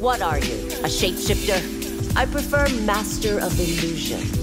What are you, a shapeshifter? I prefer Master of Illusion.